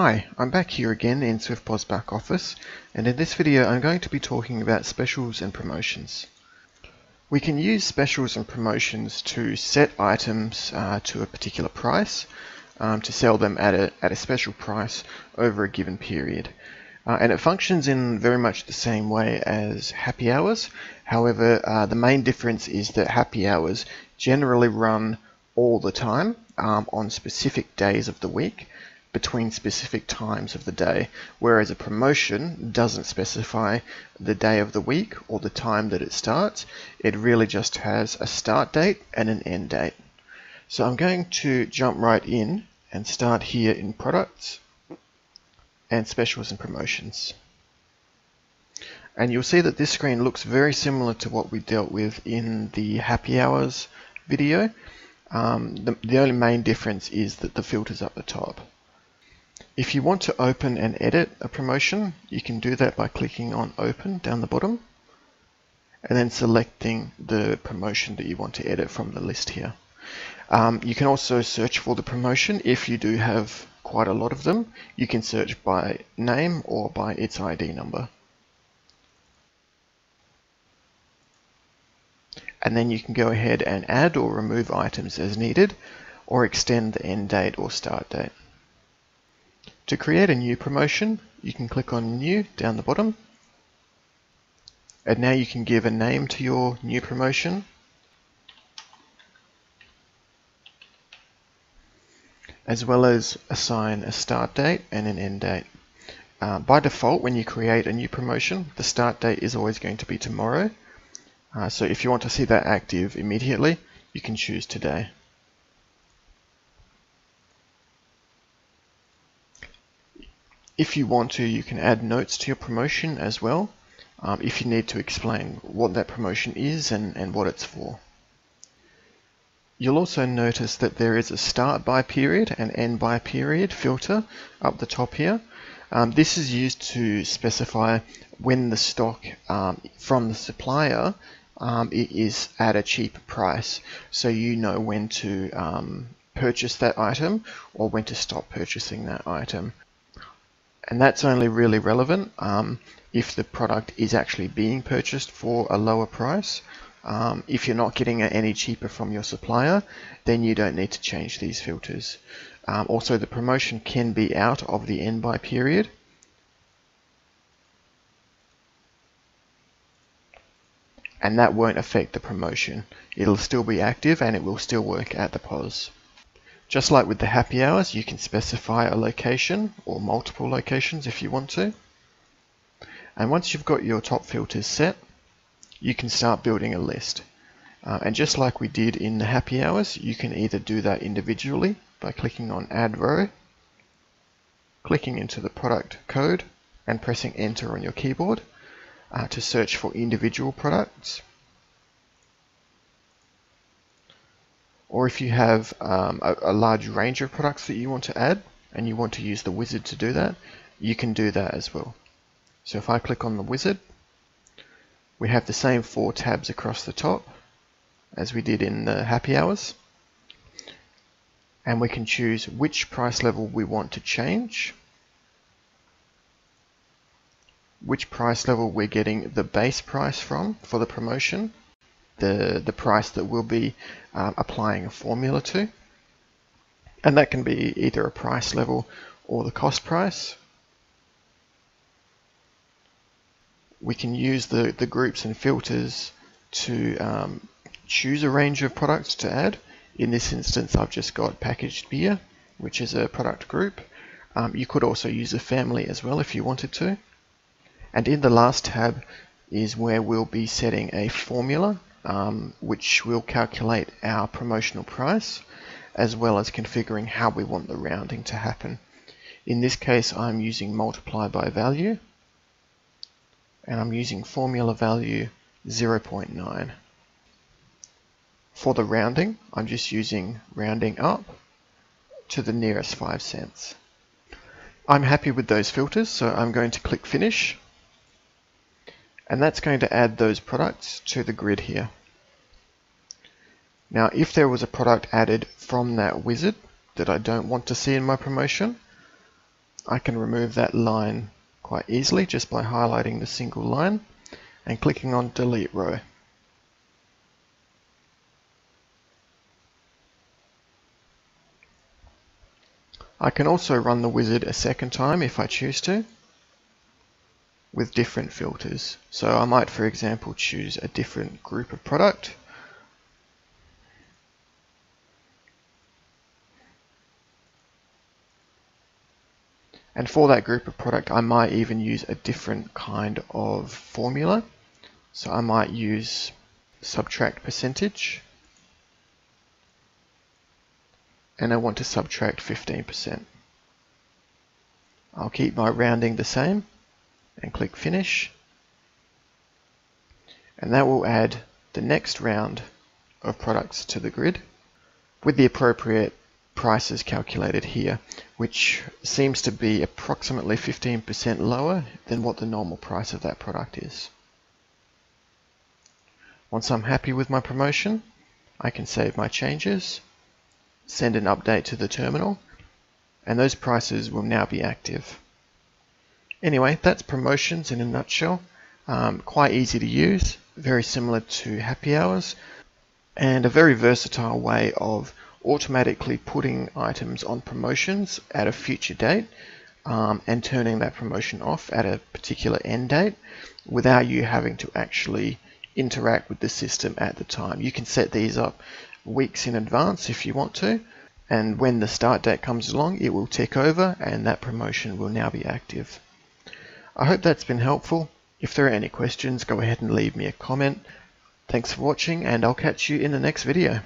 Hi, I'm back here again in SwiftPOS back office and in this video I'm going to be talking about specials and promotions. We can use specials and promotions to set items uh, to a particular price, um, to sell them at a, at a special price over a given period. Uh, and it functions in very much the same way as happy hours. However, uh, the main difference is that happy hours generally run all the time um, on specific days of the week between specific times of the day, whereas a promotion doesn't specify the day of the week or the time that it starts. It really just has a start date and an end date. So I'm going to jump right in and start here in products and specials and promotions. And you'll see that this screen looks very similar to what we dealt with in the happy hours video. Um, the, the only main difference is that the filter's up the top. If you want to open and edit a promotion, you can do that by clicking on open down the bottom and then selecting the promotion that you want to edit from the list here. Um, you can also search for the promotion if you do have quite a lot of them. You can search by name or by its ID number. And then you can go ahead and add or remove items as needed or extend the end date or start date. To create a new promotion, you can click on New down the bottom. And now you can give a name to your new promotion. as well as assign a start date and an end date. Uh, by default, when you create a new promotion, the start date is always going to be tomorrow. Uh, so if you want to see that active immediately, you can choose today. If you want to, you can add notes to your promotion as well, um, if you need to explain what that promotion is and, and what it's for. You'll also notice that there is a start by period and end by period filter up the top here. Um, this is used to specify when the stock um, from the supplier um, is at a cheap price. So you know when to um, purchase that item or when to stop purchasing that item. And that's only really relevant um, if the product is actually being purchased for a lower price. Um, if you're not getting it any cheaper from your supplier, then you don't need to change these filters. Um, also, the promotion can be out of the end by period. And that won't affect the promotion. It'll still be active and it will still work at the POS. Just like with the happy hours, you can specify a location or multiple locations if you want to. And once you've got your top filters set, you can start building a list. Uh, and just like we did in the happy hours, you can either do that individually by clicking on add row, clicking into the product code and pressing enter on your keyboard uh, to search for individual products. Or if you have um, a, a, large range of products that you want to add and you want to use the wizard to do that, you can do that as well. So if I click on the wizard, we have the same four tabs across the top as we did in the happy hours. And we can choose which price level we want to change, which price level we're getting the base price from for the promotion, the, the price that we'll be um, applying a formula to. And that can be either a price level or the cost price. We can use the, the groups and filters to um, choose a range of products to add. In this instance, I've just got packaged beer, which is a product group. Um, you could also use a family as well if you wanted to. And in the last tab is where we'll be setting a formula um, which will calculate our promotional price as well as configuring how we want the rounding to happen. In this case I'm using multiply by value and I'm using formula value 0.9. For the rounding I'm just using rounding up to the nearest 5 cents. I'm happy with those filters so I'm going to click finish and that's going to add those products to the grid here. Now if there was a product added from that wizard that I don't want to see in my promotion, I can remove that line quite easily just by highlighting the single line and clicking on delete row. I can also run the wizard a second time if I choose to with different filters. So I might, for example, choose a different group of product. And for that group of product, I might even use a different kind of formula. So I might use subtract percentage. And I want to subtract 15%. I'll keep my rounding the same and click finish and that will add the next round of products to the grid with the appropriate prices calculated here which seems to be approximately 15% lower than what the normal price of that product is. Once I'm happy with my promotion I can save my changes, send an update to the terminal and those prices will now be active. Anyway, that's promotions in a nutshell. Um, quite easy to use, very similar to happy hours, and a very versatile way of automatically putting items on promotions at a future date um, and turning that promotion off at a particular end date without you having to actually interact with the system at the time. You can set these up weeks in advance if you want to and when the start date comes along it will tick over and that promotion will now be active. I hope that's been helpful. If there are any questions, go ahead and leave me a comment. Thanks for watching, and I'll catch you in the next video.